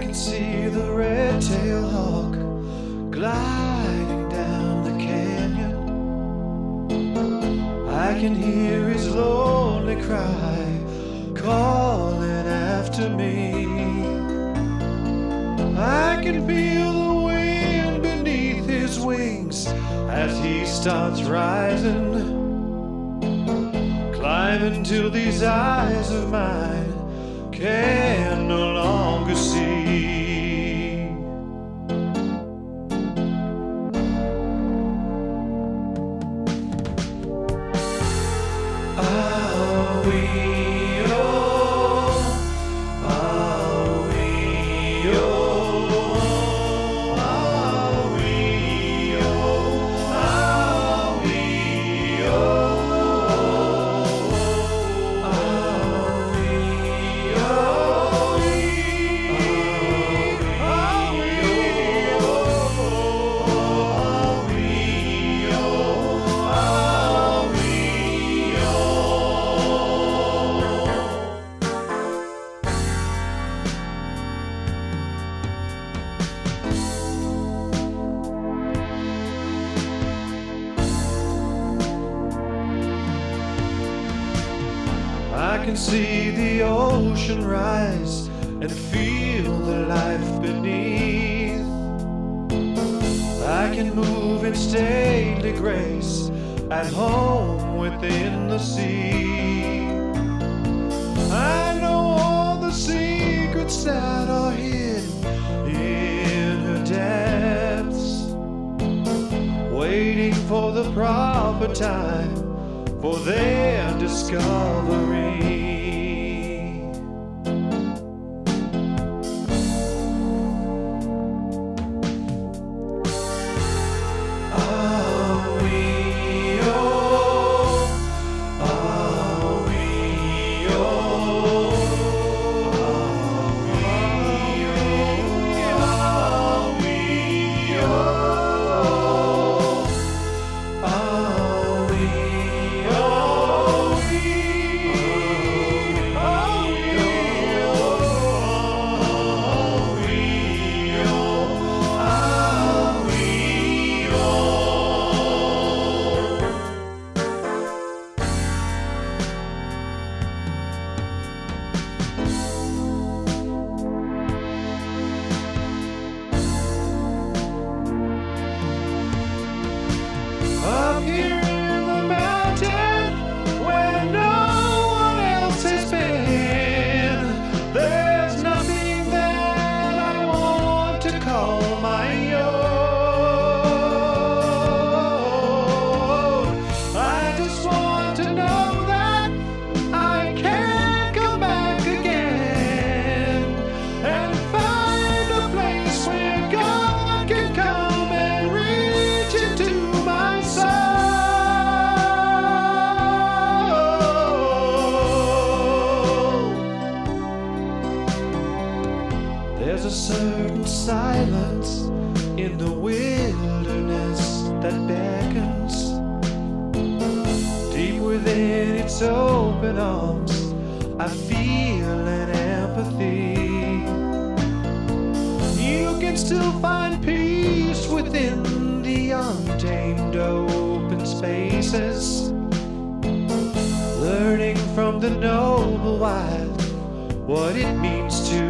can see the red-tailed hawk gliding down the canyon. I can hear his lonely cry calling after me. I can feel the wind beneath his wings as he starts rising. Climbing till these eyes of mine can no longer you. Can see the ocean rise and feel the life beneath. I can move in stately grace at home within the sea. I know all the secrets that are hidden in her depths, waiting for the proper time for their discovery. There's a certain silence in the wilderness that beckons deep within its open arms. I feel an empathy. You can still find peace within the untamed open spaces. Learning from the noble wild what it means to